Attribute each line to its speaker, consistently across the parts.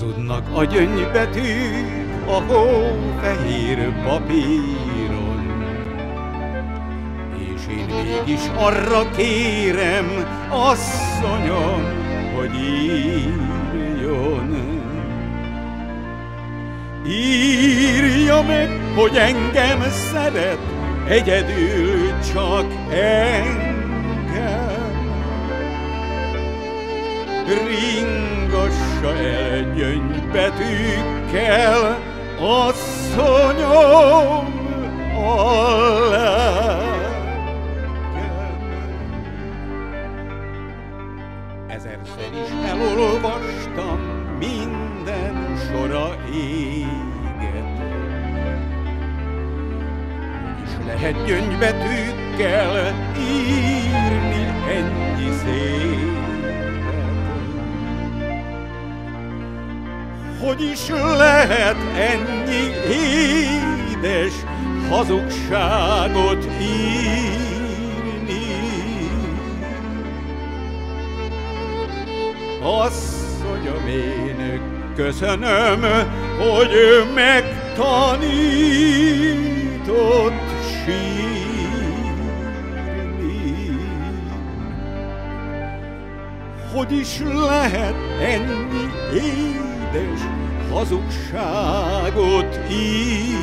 Speaker 1: Hazudnak a gyöngybetűk a hófehér papíron, és én mégis arra kérem, asszonyom, hogy írjon. Írja meg, hogy engem szeret, egyedül csak engem. Ringassa el gyöngybetűkkel, asszonyom, a Ezerszer is elolvastam, minden sora éget. Hogy is lehet gyöngybetűkkel írni ennyi szép? Hogy is lehet ennyi édes hazugságot írni? Asszonyom, én köszönöm, hogy ő megtanított sírni. Hogy is lehet ennyi édes édes hazugságot írni.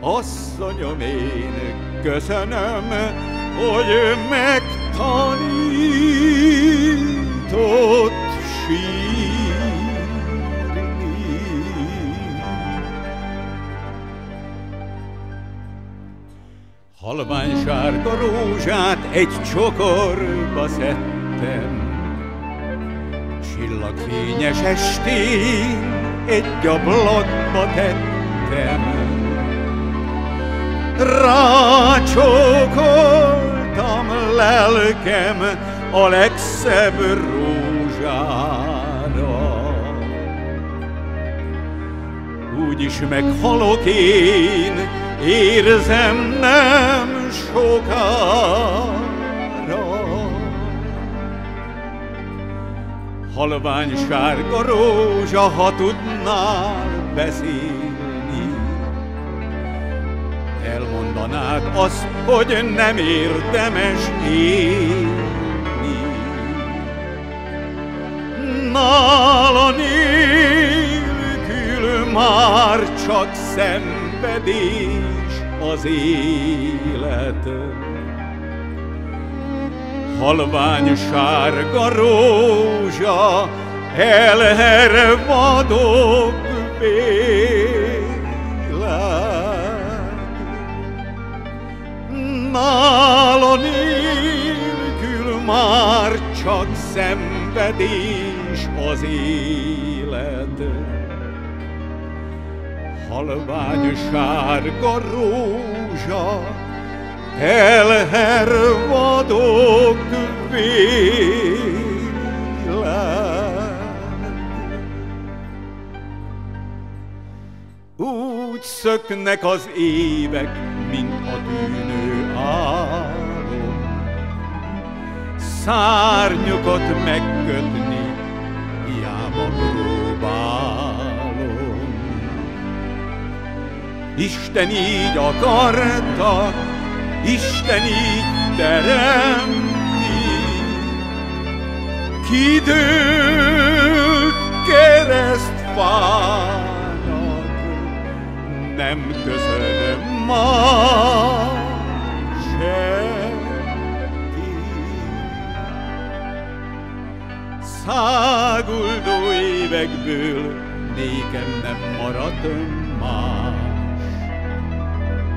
Speaker 1: Asszonyom, én köszönöm, hogy megtanított sírni. Halvány sárga rózsát egy csokorba szedtem, tettem. Csillagfényes estén egy ablakba tettem. Rácsókoltam lelkem a legszebb rózsára. Úgyis meghalok én, érzem nem sokára. Halvány sárga rózsa, ha tudnál beszélni. Elmondanád azt, hogy nem érdemes élni. Nála nélkül már csak szenvedés az élet halvány sárga rózsa, elhervadok véled. Nála nélkül már csak szenvedés az élet. Halvány sárga rózsa, elhervadok véled. Úgy szöknek az évek, mint a tűnő álom, Szárnyukat megkötni, hiába próbálom. Isten így akarta, Isten így teremti, kidőlt keresztfának, nem köszönöm ma senki. Száguldó évekből nékem nem maradt más,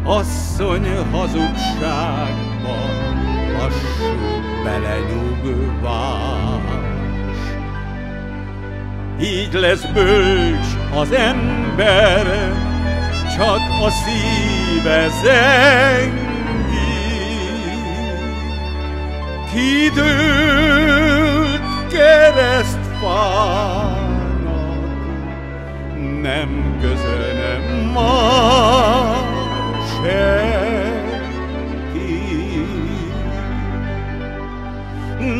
Speaker 1: asszony hazugságba lassú belenyugvás. Így lesz bölcs az ember, csak a szíve zengi. Kidőlt keresztfának, nem közönem már senki.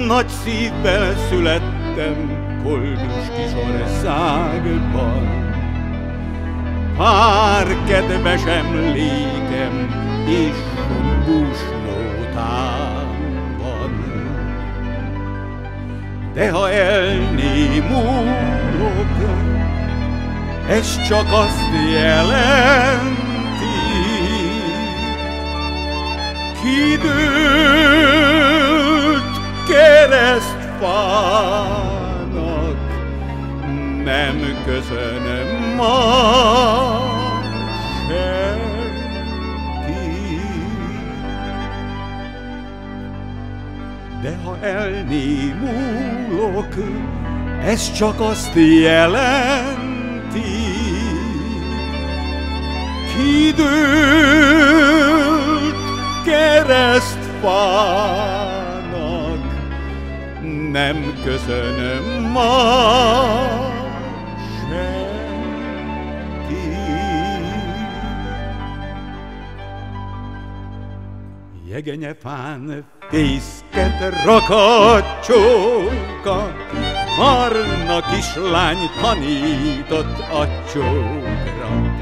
Speaker 1: Nagy szívvel születtem koldus kis országban. Pár kedves emlékem és búsnótában. De ha elnémulok, ez csak azt jelenti, kidőlt keresztfának nem köszönöm ma senki. De ha elnémulok, ez csak azt jelenti, kidőlt keresztfának nem köszönöm ma Jegenyefán fészket rakat csóka, Marna kislány tanított a csókra.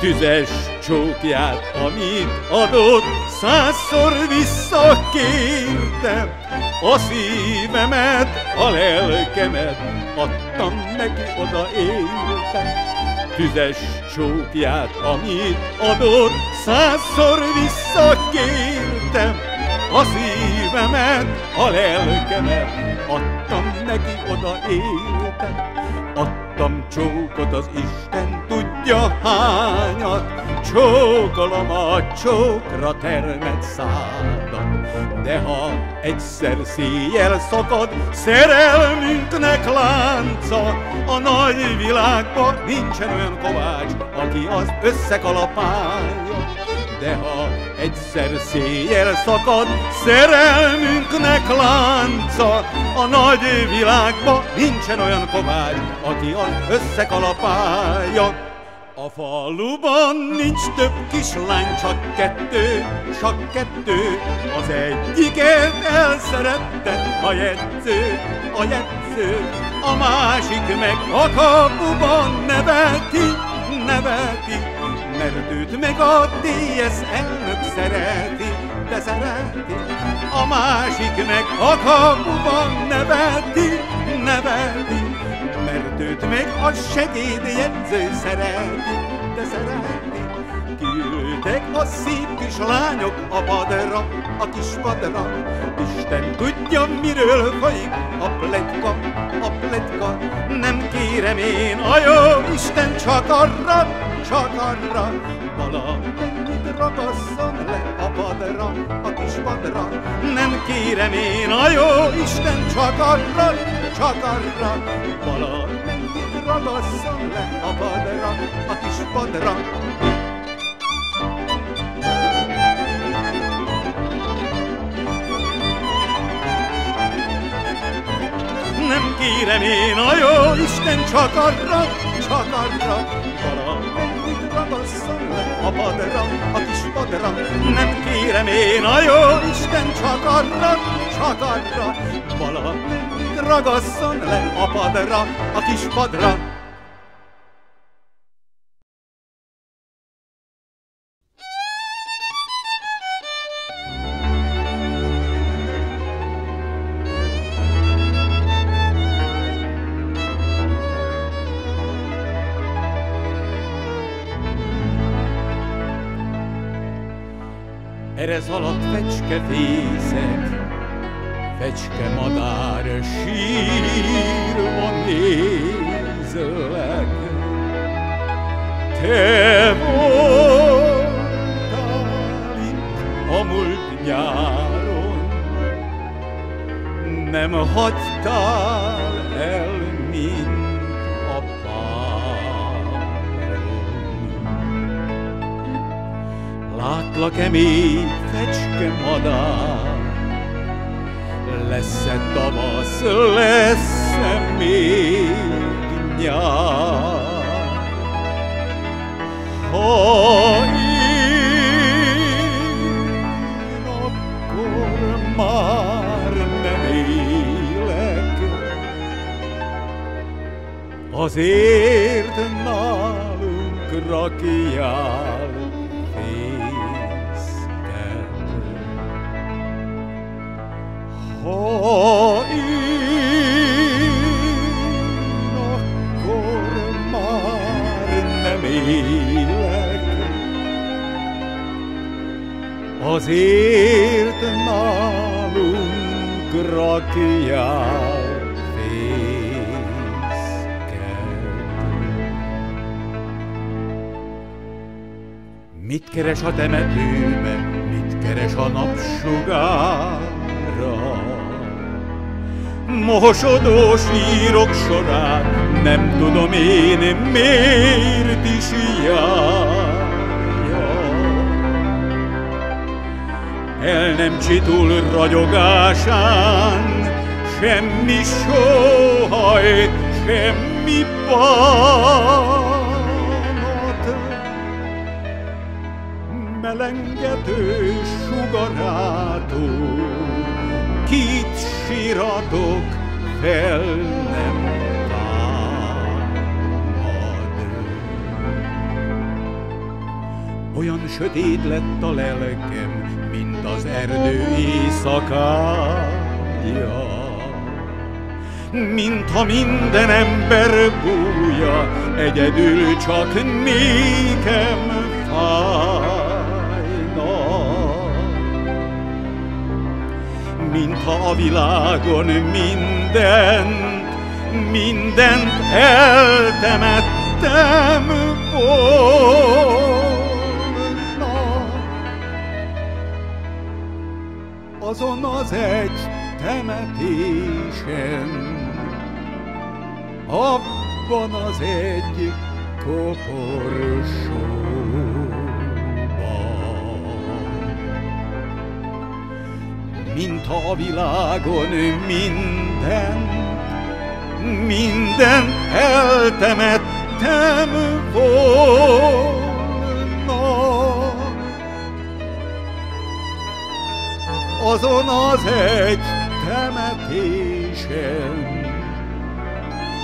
Speaker 1: Tüzes csókját, amit adott, százszor visszakértem. A szívemet, a lelkemet adtam neki, oda éltem. Tüzes csókját, amit adott, százszor visszakértem. A szívemet, a lelkemet adtam neki, oda éltem. Adtam csókot az Isten tudja hányat, Csókolom a csókra termet szádat. De ha egyszer széjjel szakad, szerelmünknek lánca, A nagy világban nincsen olyan kovács, aki az összekalapálja. De ha egyszer széjjel szakad, szerelmünknek lánca, A nagy világban nincsen olyan kovács, aki az összekalapálja. A faluban nincs több kislány, csak kettő, csak kettő. Az egyiket elszerette a jegyző, a jegyző. A másik meg a kapuban neveti, neveti. Mert őt meg a DS elnök szereti, de szereti. A másik meg a kapuban neveti, neveti mert még a segédjegyző szereti, de szereti. Kiültek a szép kis lányok a padra, a kis padra. Isten tudja, miről folyik a pletka, a pletka. Nem kérem én, a jó Isten csak arra, csak arra. Valamennyit ragasszon le a padra, a kis padra. Nem kérem én, a jó Isten csak arra, csak arra. Valamennyit ragasszon le a padra, a kis padra. Nem kérem én a jó Isten csak arra, csak arra, ragasszon le a padra, a kis padra. Nem kérem én a jó Isten csak arra, csak arra, valamennyit ragasszon le a padra, a kis padra. Erez alatt fecske fészek, fecske madár sírva nézlek. Te voltál itt a múlt nyáron, nem hagytál el, Átla kemény fecske madár, lesz-e tavasz, lesz-e még nyár? Ha én, akkor már nem élek, azért nálunk rakják. Ha én már nem élek, azért nálunk rakjál Mit keres a temetőbe, mit keres a napsugára? Mohosodó sírok sorát, nem tudom én miért is járja. El nem csitul ragyogásán, semmi sóhaj, semmi baj. melengető sugarától, kit síratok fel nem támad. Olyan sötét lett a lelkem, mint az erdő éjszakája, mintha minden ember búja, egyedül csak nékem fáj. Mintha a világon mindent, mindent eltemettem volna. Azon az egy temetésen, abban az egy koporsón. Mint a világon minden, minden eltemettem volna. Azon az egy temetésen,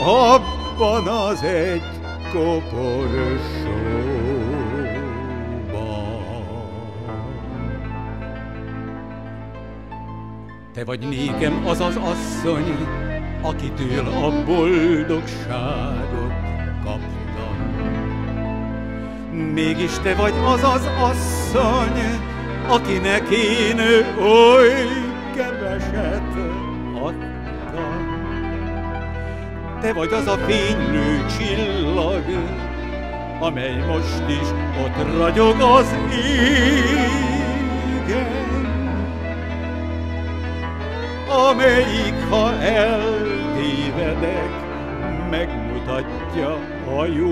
Speaker 1: abban az egy koporsón. Te vagy nékem az az asszony, akitől a boldogságot kaptam. Mégis te vagy az az asszony, akinek én oly keveset adtam. Te vagy az a fénylő csillag, amely most is ott ragyog az égen amelyik, ha eltévedek, megmutatja a jó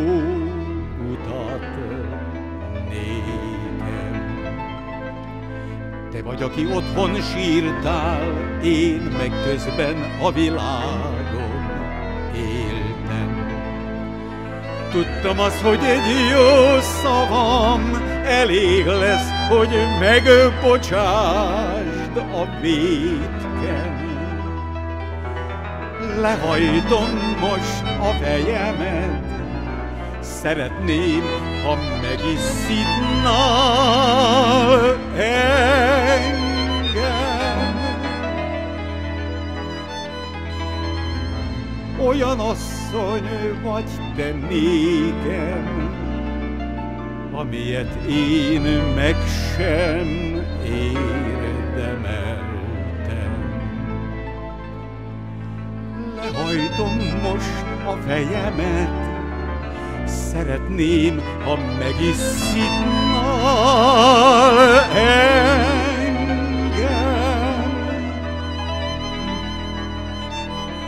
Speaker 1: utat nékem. Te vagy, aki otthon sírtál, én meg közben a világon éltem. Tudtam az, hogy egy jó szavam elég lesz, hogy megbocsásd a vétken lehajtom most a fejemet, Szeretném, ha megisszidnál engem. Olyan asszony vagy te nékem, Amilyet én meg sem érdemeltem. Hajtom most a fejemet, Szeretném, ha megisszidnál engem.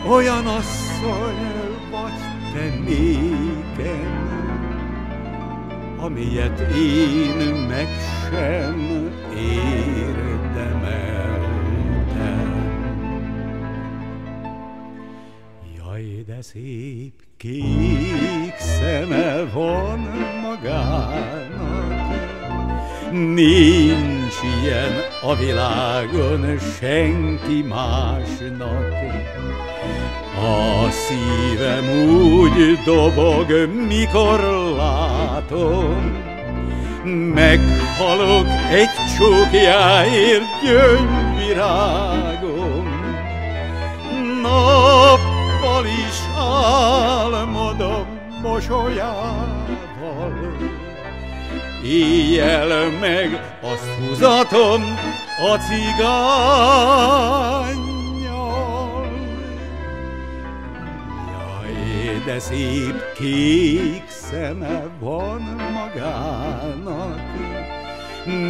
Speaker 1: Olyan asszony vagy te nékem, Amilyet én meg sem érdemel. Szép kék szeme van magának. Nincs ilyen a világon senki másnak. A szívem úgy dobog, mikor látom, Meghalok egy csókjáért gyöngyvirágom. Nappal is álmodom mosolyával, Éjjel meg azt húzatom a cigányjal. Jaj, de szép kék szeme van magának,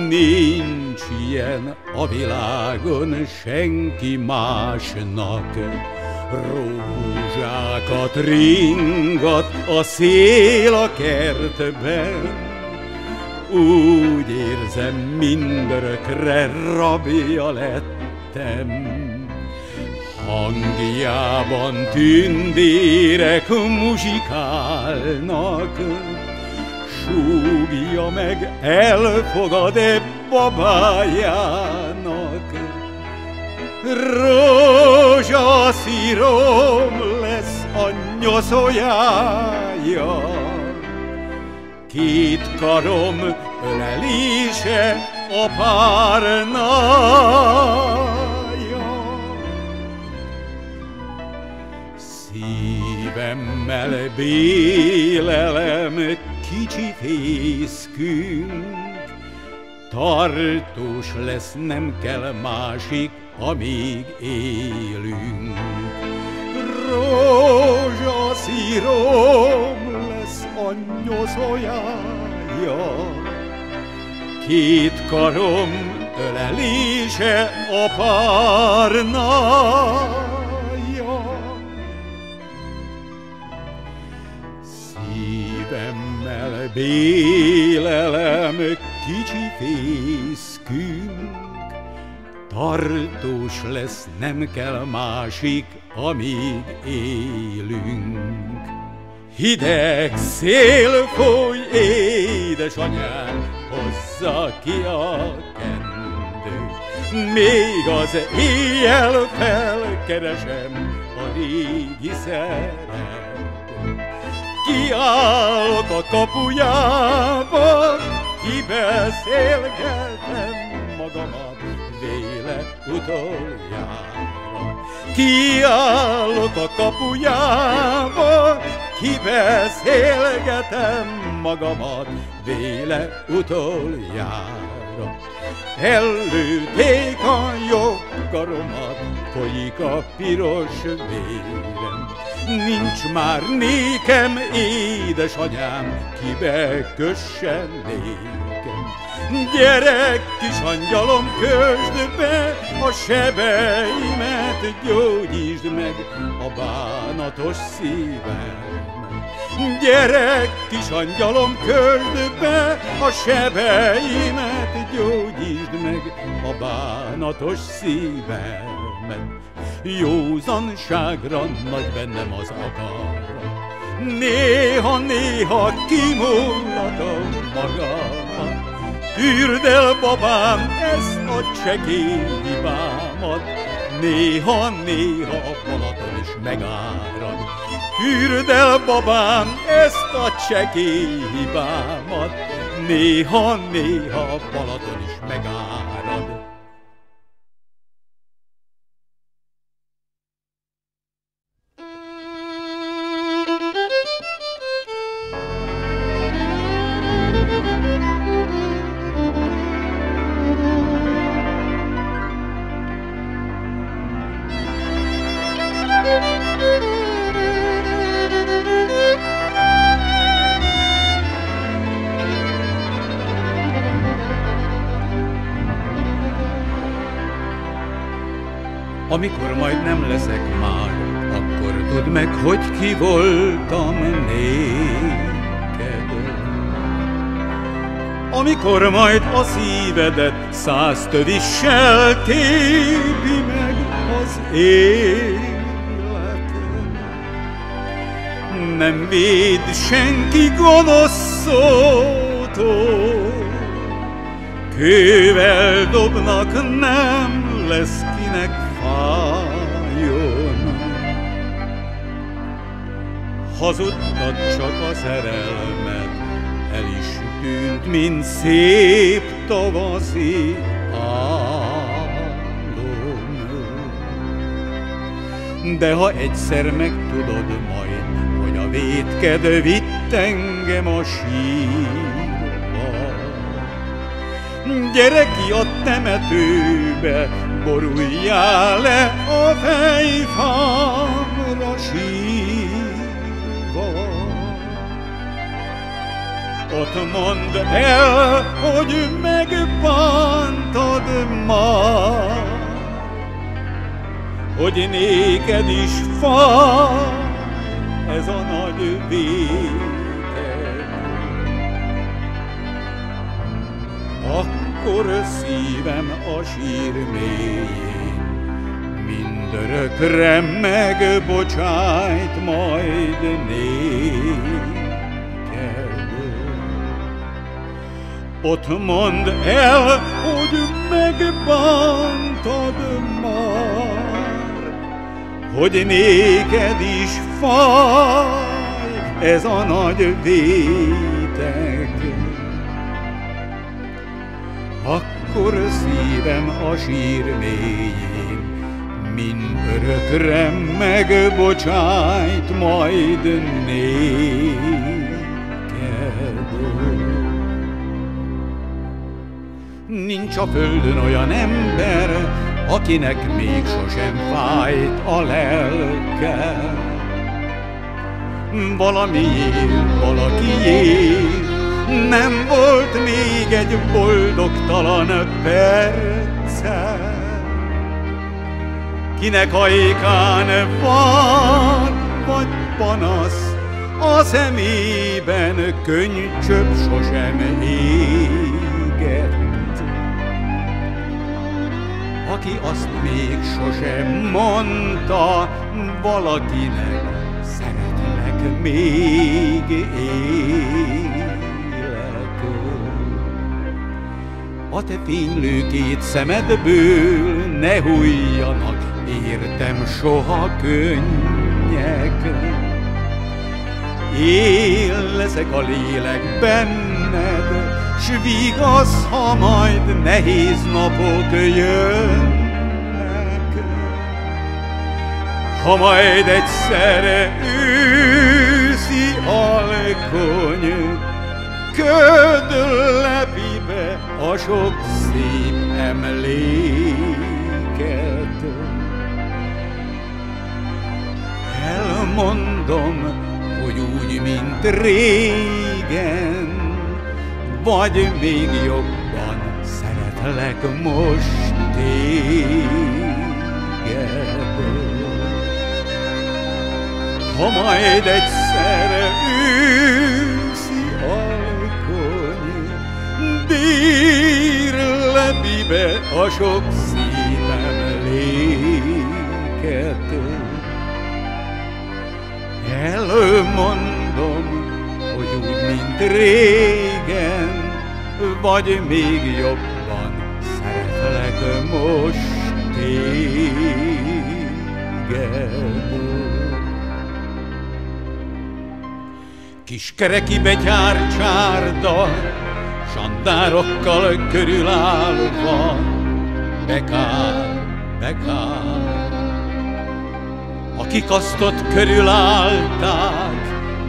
Speaker 1: Nincs ilyen a világon senki másnak. Rózsákat ringat a szél a kertben, úgy érzem, mindörökre rabja lettem. Hangjában tündérek muzsikálnak, Súgja meg, elfogad-e babájának. Rózsaszírom lesz a nyoszójája, Két karom ölelése a párnája. Szívemmel bélelem kicsi fészkünk, Tartós lesz, nem kell másik, amíg élünk. Rózsaszírom lesz a nyoszójája, Két karom ölelése a párnája. Szívemmel bélelem kicsi fészkünk, Tartós lesz, nem kell másik, amíg élünk. Hideg szél foly, édesanyám, hozza ki a kendő. Még az éjjel felkeresem a régi szeretőt. Kiállok a kapujába, kibeszélgetem magamat véle utoljára. Kiállok a kapujába, kibeszélgetem magamat véle utoljára. Előték a jobb karomat, folyik a piros vérem. Nincs már nékem, édesanyám, kibe kössen nékem. Gyere, kis angyalom, kösd be a sebeimet, gyógyítsd meg a bánatos szívem. Gyere, kis angyalom, kösd be a sebeimet, gyógyítsd meg a bánatos szívemet. Józanságra nagy bennem az akar, Néha-néha kimullatom magamat, Tűrd el, babám, ezt a csekély hibámat, Néha-néha a Balaton is megárad. Tűrd el, babám, ezt a csekély hibámat, Néha-néha a Balaton is megárad. Szívedet száz tövissel tépi meg az életed. Nem véd senki gonosz szótól, Kővel dobnak, nem lesz kinek fájjon. hazudtad csak a szerelmet, el is tűnt, mint szép tavaszi álom. De ha egyszer megtudod majd, hogy a vétked vitt engem a sírba, gyere ki a temetőbe, boruljál le a fejfámra sírva. Ott mondd el, hogy megbántad már, hogy néked is fáj ez a nagy vétek. Akkor szívem a sír mélyén, mindörökre megbocsájt majd néked. Ott mondd el, hogy megbántad már, hogy néked is fáj ez a nagy vétek. Akkor szívem a sír mélyén, min örökre megbocsájt majd néked. Nincs a földön olyan ember, akinek még sosem fájt a lelke. Valamiért, valakiért nem volt még egy boldogtalan perce. Kinek ajkán van, vagy panasz, a szemében könycsöp sosem éget aki azt még sosem mondta valakinek, szeretlek még élek. A te fénylő két szemedből ne hújjanak, értem soha könnyek. Én leszek a lélek benned, s vigasz, ha majd nehéz napok jönnek. Ha majd egyszer őszi alkony, köd lepibe a sok szép emléket. Elmondom, hogy úgy, mint régen, vagy még jobban szeretlek most téged. Ha majd egyszer őszi alkony, dír lebibe a sok szívem léket. Úgy, mint régen, vagy még jobban szeretlek most téged. Kiskereki betyár csárda, sandárokkal körülállva, bekár, bekár. A kikasztott körülállták,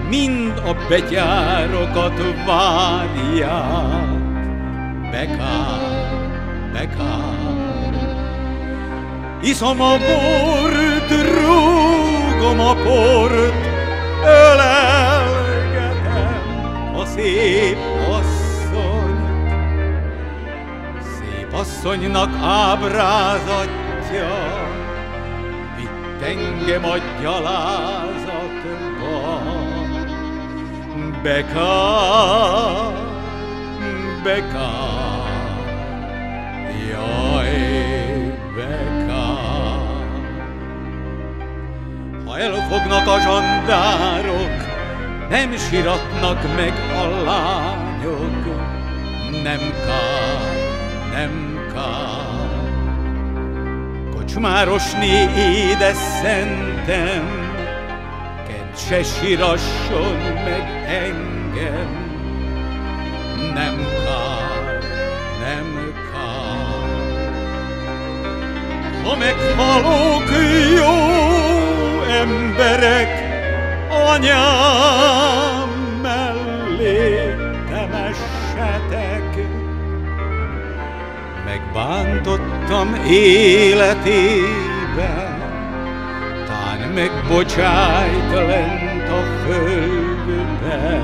Speaker 1: mind a betyárokat várják. Bekár, bekár. Iszom a bort, rúgom a port, ölelgetem a szép asszonyt. Szép asszonynak ábrázatja, vitt engem a gyalázatba. Bekár, bekár, jaj, bekár. Ha elfognak a zsandárok, nem siratnak meg a lányok, nem kár, nem kár. Kocsmárosné édes szentem, se sírasson meg engem. Nem kár, nem kár. Ha meghalok jó emberek, anyám mellé temessetek. Megbántottam életében, megbocsájt lent a földbe.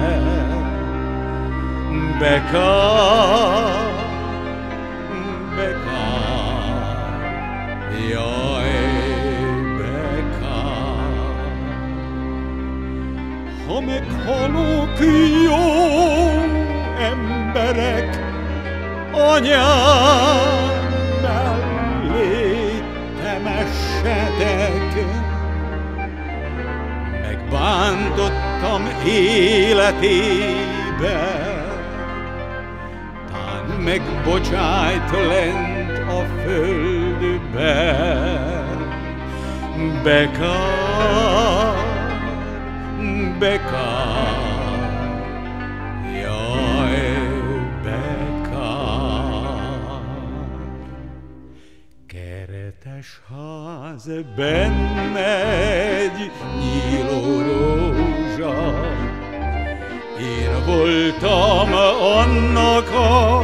Speaker 1: Bekár, bekár, jaj, bekár. Ha meghalok jó emberek, anyám mellé temessetek. Megbántottam életébe, tán megbocsájt lent a földbe. Bekár, bekár, Keretes ház benne egy nyíló rózsa, én voltam annak a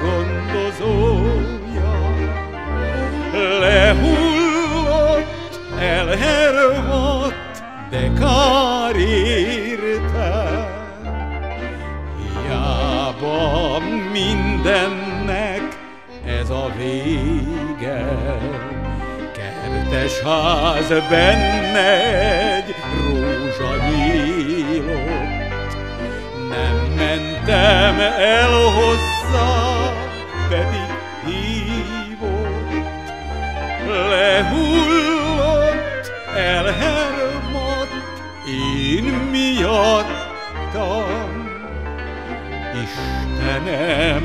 Speaker 1: gondozója. Lehullott, elhervadt, de kár érte. Hiába mindennek ez a vége. Kertes ház benne egy rózsa nyílott. Nem mentem el hozzá, pedig hívott. Lehullott, elhermadt, én miattam. Istenem,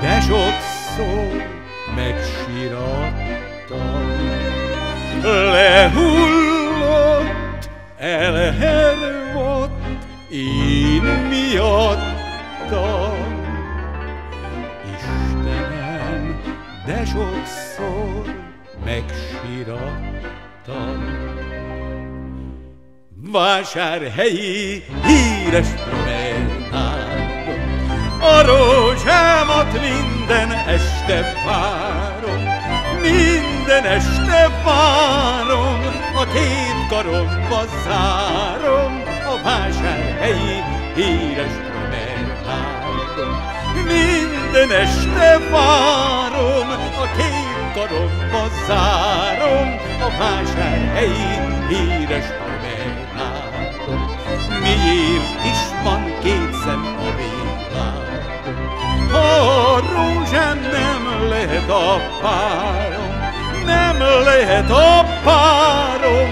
Speaker 1: de sokszor megsirattam. Lehullott, elhervadt, én miattam. Istenem, de sokszor megsirattam. Vásárhelyi híres promenádon, a rózsámat minden este várom, minden este várom, a két karomba zárom, a vásárhelyi híres promenádon. Minden este várom, a két karomba zárom, a vásárhelyi híres promenádon. Miért is van két szem a világon? A rózsám nem lehet a párom, nem lehet a párom,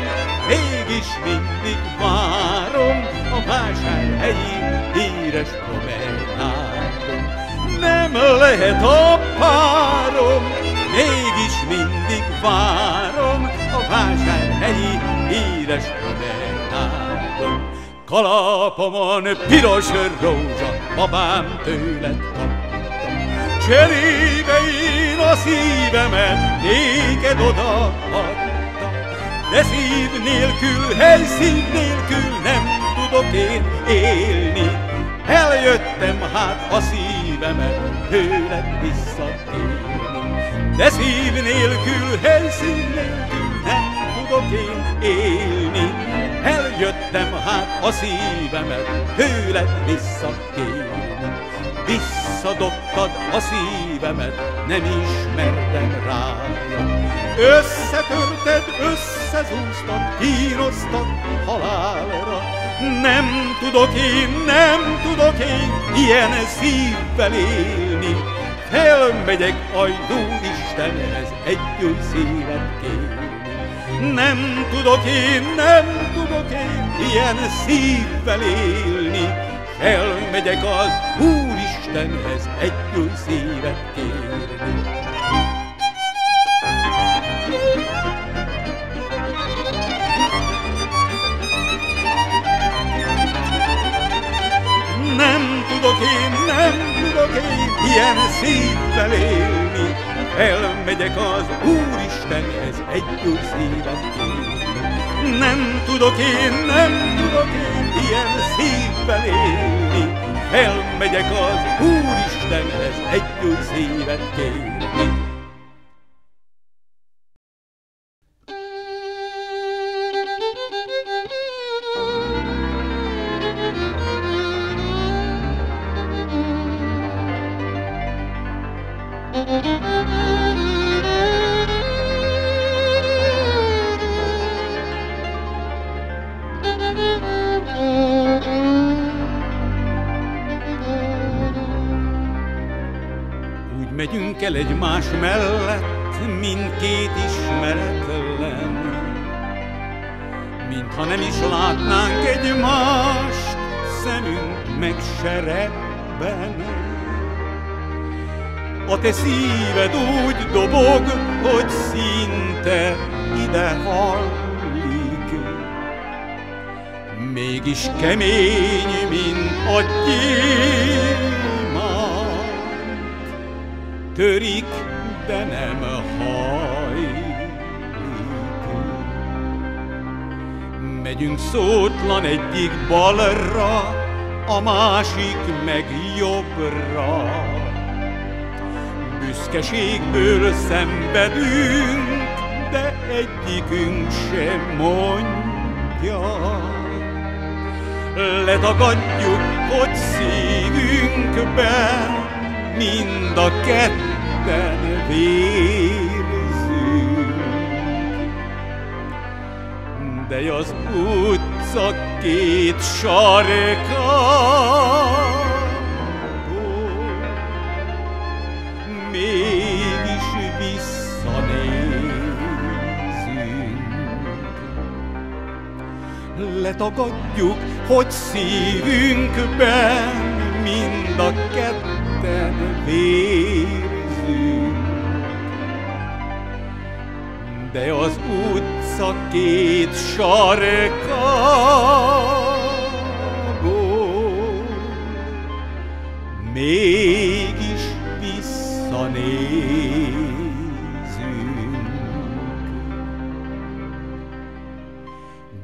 Speaker 1: mégis mindig várom a vásárhelyi híres promenádon. Nem lehet a párom, mégis mindig várom a vásárhelyi híres promenádon. Kalapomon piros rózsa, babám tőled kaptam. Cserébe a szívemet néked odaadtam. De szív nélkül, helyszín nélkül nem tudok én élni. Eljöttem hát a szívemet tőled visszakérni. De szív nélkül, helyszín nélkül nem tudok én élni. Eljöttem hát a szívemet tőled visszakérni. Visszadobtad a szívemet, nem ismertem rája. Összetörted, összezúztad, kínoztad halálra. Nem tudok én, nem tudok én ilyen szívvel élni. Felmegyek a jó Istenhez egy szívet kérni. Nem tudok én, nem tudok én ilyen szívvel élni. Elmegyek az Istenhez egy új szívet kérni. Nem tudok én, nem tudok én ilyen szívvel élni, Elmegyek az Úristenhez egy új szívet kérni. Nem tudok én, nem tudok én ilyen szívvel élni, elmegyek az Úristenhez egy új szívet kérni. El egymás mellett, mindkét ismeretlen. Mintha nem is látnánk egymást, szemünk meg serebben. A te szíved úgy dobog, hogy szinte ide hallik. Mégis kemény, mint a gyél, törik, de nem hajlik. Megyünk szótlan egyik balra, a másik meg jobbra. Büszkeségből szenvedünk, de egyikünk sem mondja. Letagadjuk, hogy szívünkben mind a ketten vérzünk. De az utca két visszanézünk. Letagadjuk, hogy szívünkben mind a ketten ketten vérzünk. De az utca két sarkából mégis visszanézünk.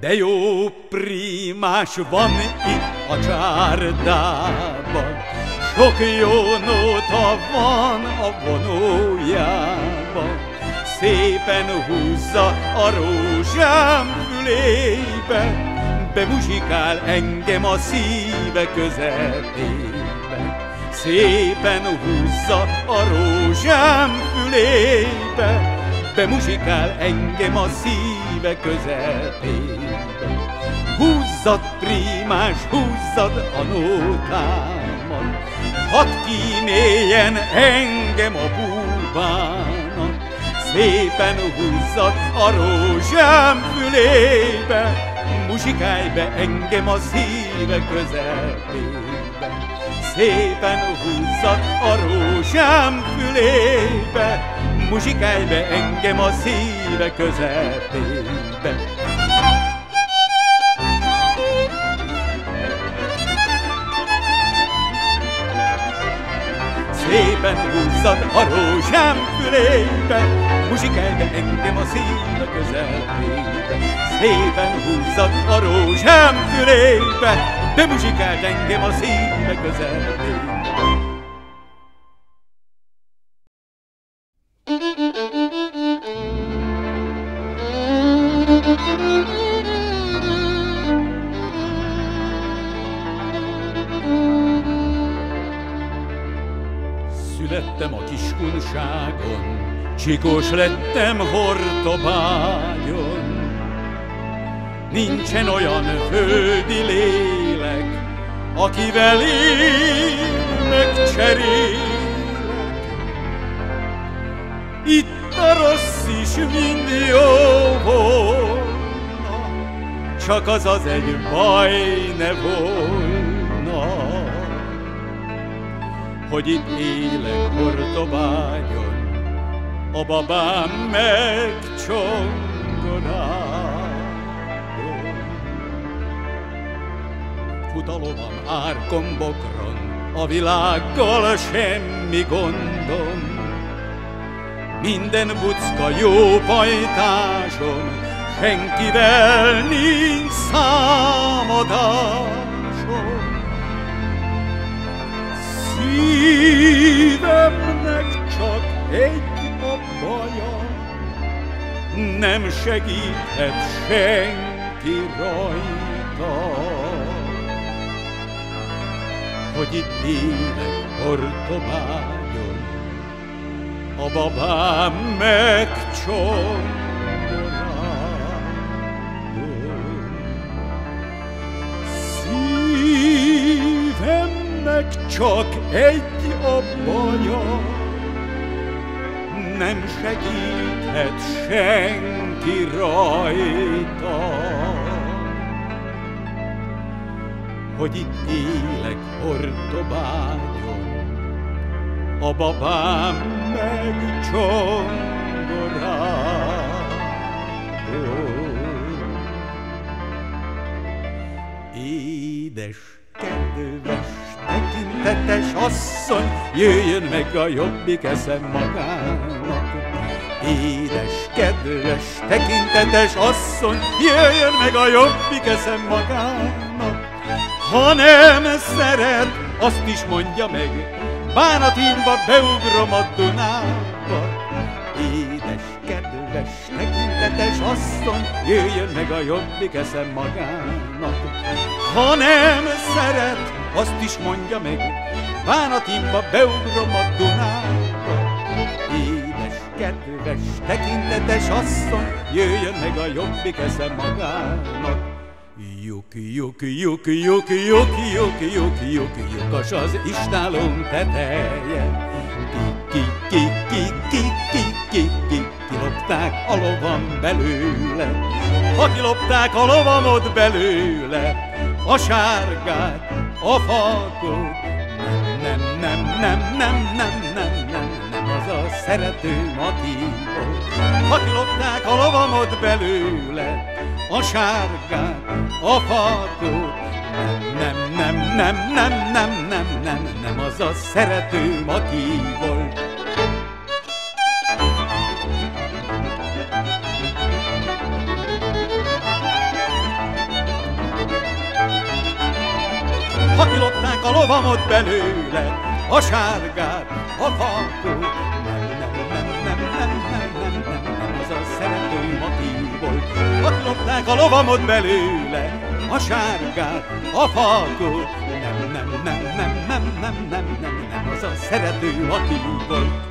Speaker 1: De jó primás van itt a csárdában, sok jó nóta van a vonójába, Szépen húzza a rózsám fülébe, Bemuzsikál engem a szíve közepébe. Szépen húzza a rózsám fülébe, Bemuzsikál engem a szíve közepébe. Húzzad, primás, húzzad a nótámat, Hadd kíméljen engem a búbának, Szépen húzzad a rózsám fülébe, Muzsikálj be engem a szíve közepébe. Szépen húzzad a rózsám fülébe, Muzsikálj be engem a szíve közepébe. Szépen húzzad a rózsám fülébe, muzsikálj engem a szíve közelébe. Szépen húzzad a rózsám fülébe, de muzsikáld engem a szíve közelébe. Csikós lettem hortobágyon, Nincsen olyan földi lélek, Akivel én megcserélek. Itt a rossz is mind jó volna, Csak az az egy baj ne volna, Hogy itt élek hortobágyon, a babám meg Fut a lovam árkombokron, a világgal semmi gondom. Minden bucka jó pajtásom, senkivel nincs számadásom. Szívemnek csak egy a baja, nem segíthet senki rajta. Hogy itt élek Portobágyon, a babám megcsont, Szívemnek csak egy a baja, nem segíthet senki rajta. Hogy itt élek Hortobágyon, a babám meg Édes, kedves, tekintetes asszony, jöjjön meg a jobbik eszem magának. Édes, kedves, tekintetes asszony, jöjjön meg a jobbik eszem magának. Ha nem szeret, azt is mondja meg, bánatimba beugrom a Dunába. Édes, kedves, tekintetes asszony, jöjjön meg a jobbik eszem magának. Ha nem szeret, azt is mondja meg, bánatimba beugrom a Dunába. Édes, kedves, tekintetes asszony, jöjjön meg a jobbik eszem magának. Juki, juki, juki, juki, juki, juki, juki, juki, lyukas az istálom teteje. Ki, ki, ki, ki, ki, ki, ki, kilopták a lovam belőle. Ha kilopták a lovamot belőle, a sárgát, a fakot, nem, nem, nem, nem, nem, nem, nem, nem, az a szerető matívot. Ha kilopták a lovamot belőle, a sárgát, a fakot, nem, nem, nem, nem, nem, nem, nem, nem, nem, az a szerető Mati kilopták a lovamot belőle, a sárgát, a fakot, nem, nem, nem, nem, nem, nem, nem, nem, nem, az a szerető Mati volt. Ha kilopták a lovamot belőle, a sárgát, a fakot, nem, nem, nem, nem, nem, nem, nem, nem, nem, az a szerető Mati volt.